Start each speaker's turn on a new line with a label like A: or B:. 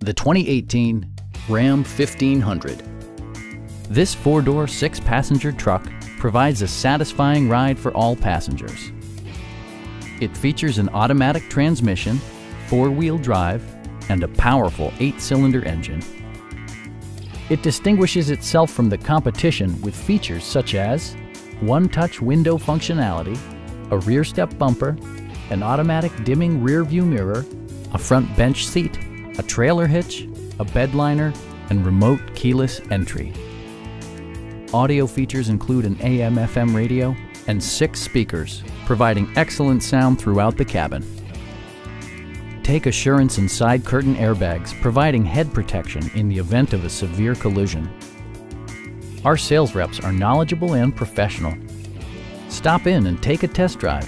A: the 2018 Ram 1500. This four-door, six-passenger truck provides a satisfying ride for all passengers. It features an automatic transmission, four-wheel drive, and a powerful eight-cylinder engine. It distinguishes itself from the competition with features such as one-touch window functionality, a rear step bumper, an automatic dimming rear view mirror, a front bench seat, a trailer hitch, a bed liner, and remote keyless entry. Audio features include an AM FM radio and six speakers, providing excellent sound throughout the cabin. Take assurance in side curtain airbags, providing head protection in the event of a severe collision. Our sales reps are knowledgeable and professional. Stop in and take a test drive.